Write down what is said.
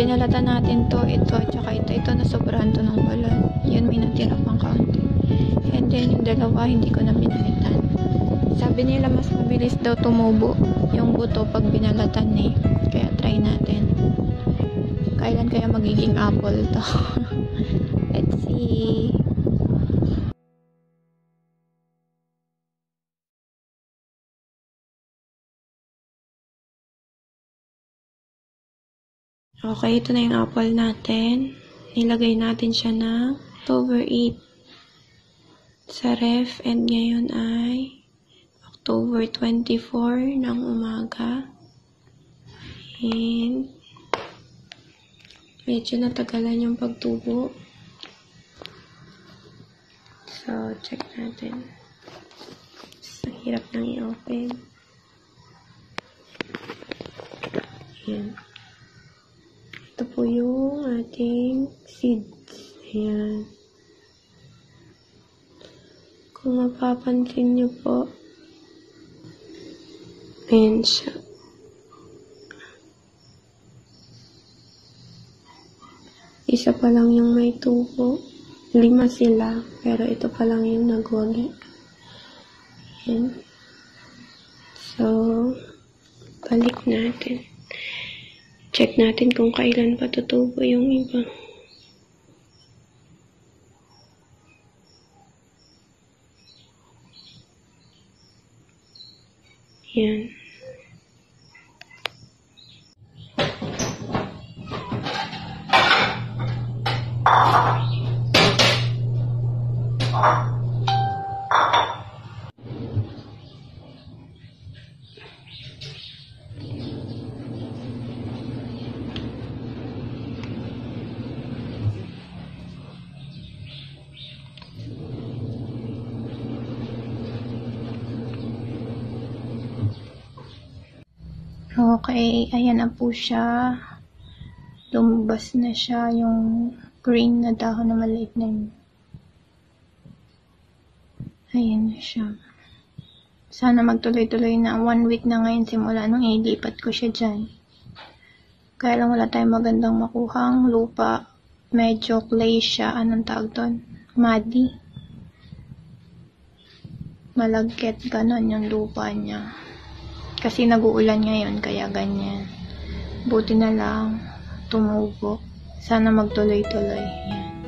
binalatan natin to, ito, tsaka ito, ito na sobrahan to ng balon. Yun, may natira pang kaunti. And then, yung dalawa, hindi ko na binalitan. Sabi nila, mas mabilis daw tumubo yung buto pag binalatan eh. Kaya try natin. Kailan kaya magiging apple to? Let's see. Okay, ito na yung apple natin. Nilagay natin siya ng October 8 sa ref and ngayon ay October 24 ng umaga. And medyo natagalan yung pagtubo. So, check natin. Ang hirap nang i-open. Ayan. Po yung ating seeds. Ayan. Kung mapapansin nyo po, ayan siya. Isa pa lang yung may tubo. Lima sila, pero ito pa lang yung nagwagi. Ayan. So, balik natin. Check natin kung kailan pa tutubo yung iba. Yan. Okay, ayan na po siya. Lumabas na siya yung green na dahon na maliit na yun. Ayan na siya. Sana magtuloy-tuloy na. One week na ngayon simula nung ilipat ko siya dyan. Kaya lang wala tayong magandang makuhang lupa. Medyo clay siya. Anong tawag doon? Muddy. Malagkit. Ganon yung lupa niya. Kasi nag-uulan ngayon, kaya ganyan. Buti na lang, tumubo. Sana magtuloy-tuloy. Yan.